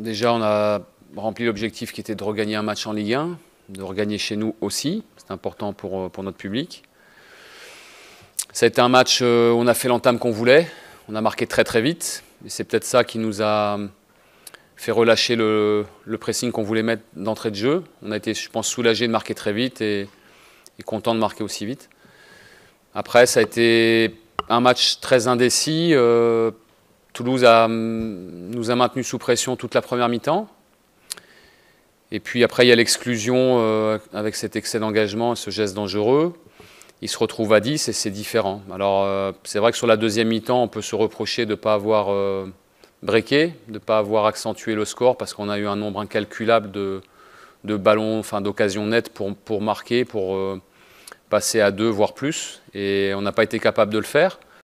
déjà, on a rempli l'objectif qui était de regagner un match en Ligue 1, de regagner chez nous aussi. C'est important pour, pour notre public. Ça a été un match où on a fait l'entame qu'on voulait. On a marqué très très vite. Et c'est peut-être ça qui nous a fait relâcher le, pressing qu'on voulait mettre d'entrée de jeu. On a été, je pense, soulagé de marquer très vite et, content de marquer aussi vite. Après, ça a été un match très indécis. Euh, Toulouse a, nous a maintenus sous pression toute la première mi-temps. Et puis après, il y a l'exclusion euh, avec cet excès d'engagement, ce geste dangereux. Il se retrouve à 10 et c'est différent. Alors, euh, c'est vrai que sur la deuxième mi-temps, on peut se reprocher de ne pas avoir breaké, de ne pas avoir accentué le score parce qu'on a eu un nombre incalculable de, ballons, enfin d'occasions nettes pour, marquer, pour euh, passer à deux, voire plus. Et on n'a pas été capable de le faire.